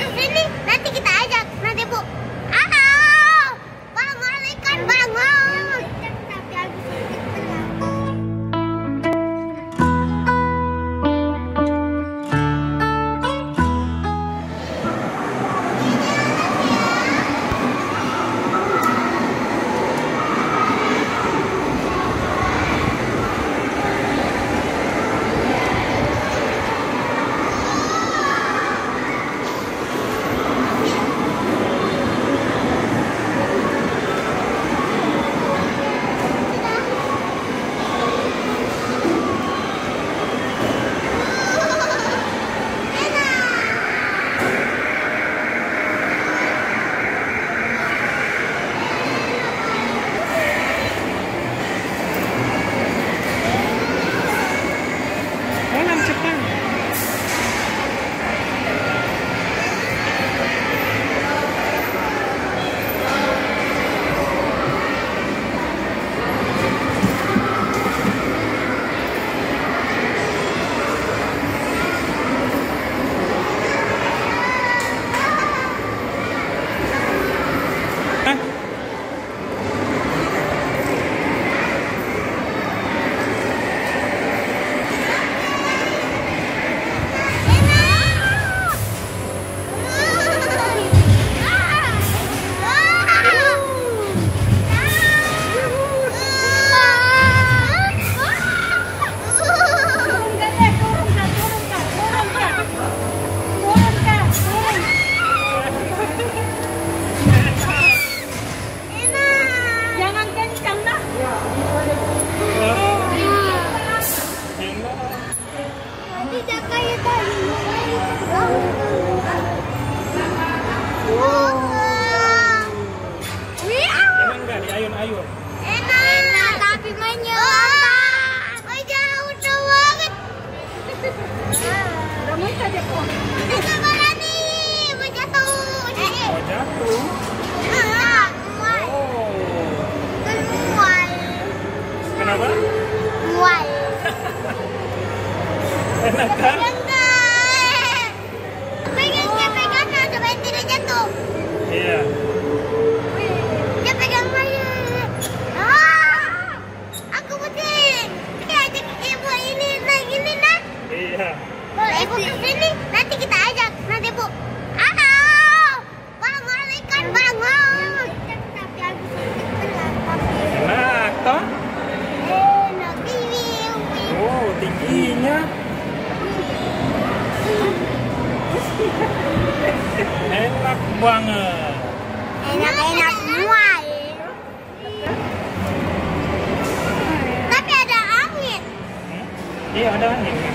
ini nanti kita ajak. Nanti bu. ayun-ayun. Enak, Enak tapi menyebalkan. Oh, jauh banget. Saja kok. banget. Enak-enak semua. Ya. Tapi ada angin. Hmm? Iya ada angin.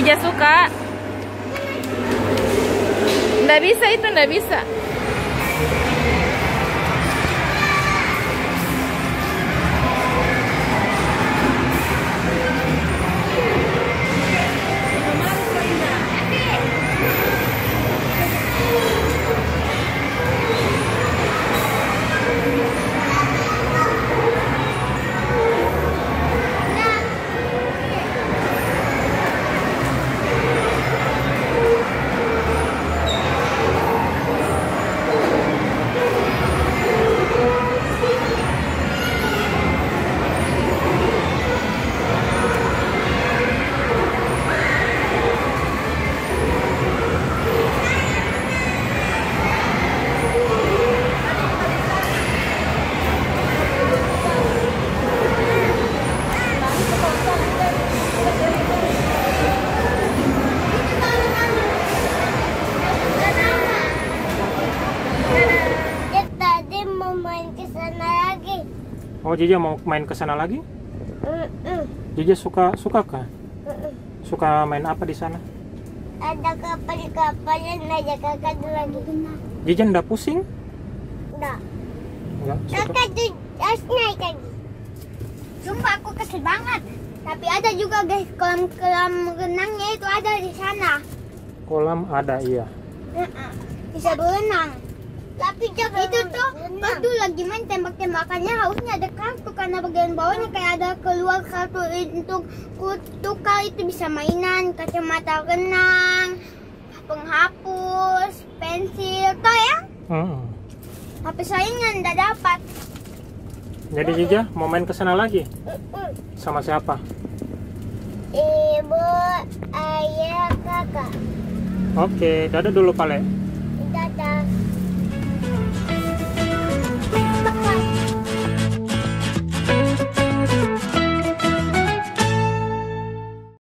Nggak suka. Nggak bisa itu nggak bisa. Oh, Jija mau main ke sana lagi? Jija suka suka kah? Suka main apa di sana? Ada kapal-kapal yang aja kakak lagi. Jija ndak pusing? Enggak, suka. Kakak tuh harus naik lagi. Sumpah aku kesel banget. Tapi ada juga guys kolam-kolam renangnya itu ada di sana. Kolam ada iya. Bisa berenang. Tapi coba itu tuh waktu lagi main tembak-tembakannya harusnya ada kartu karena bagian bawahnya kayak ada keluar kartu untuk tukar itu bisa mainan, kacamata renang, penghapus, pensil, toh ya? Mm-mm. Tapi sayangnya nggak dapat. Jadi Jija mau main ke sana lagi? Sama siapa? Ibu, ayah, kakak. Oke, dadah dulu Pale.